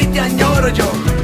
si te añoro yo.